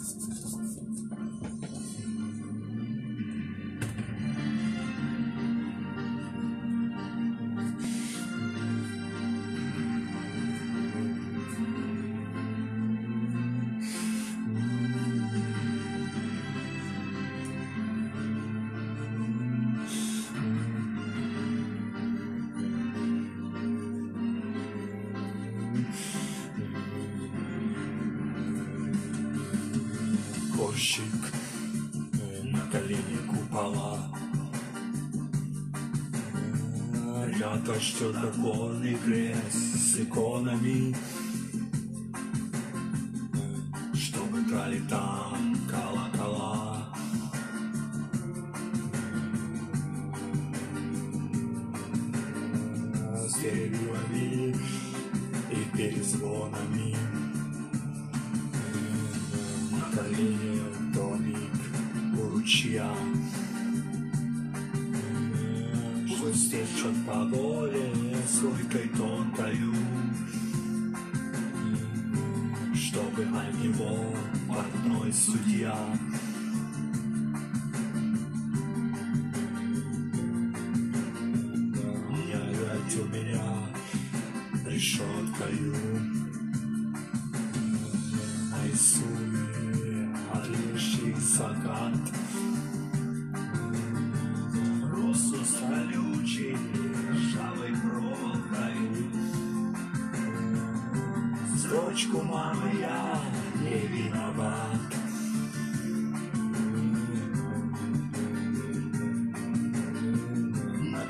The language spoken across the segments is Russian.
すいません。Кощик на колени купола. Рядом законный крест с иконами, чтобы брали там колокола. С деревьями и перезвонами. На колени домик у ручья, Что стечет по воле с горькой тонкою, Чтобы от него портной судья. Не опять у меня решеткою. Нарисуй отличий закат Строчку мамы я не виноват. На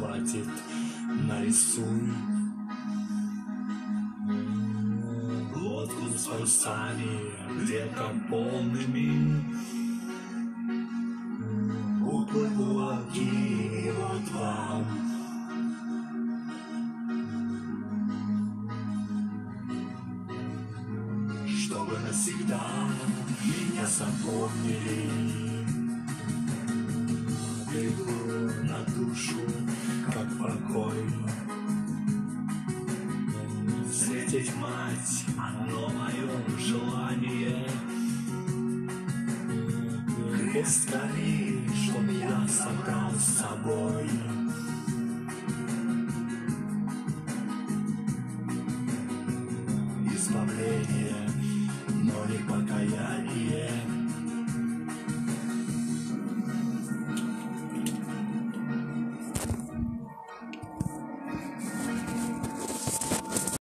хватит, нарисуй Лодку с парусами, где-то полными. Уплыву огни, вот вам. Чтобы навсегда меня запомнили. Легло на душу, как покой. Встретить мать, оно мое желание. Крест скорей, чтоб я собрал с собой. Избавление, но не покаяние.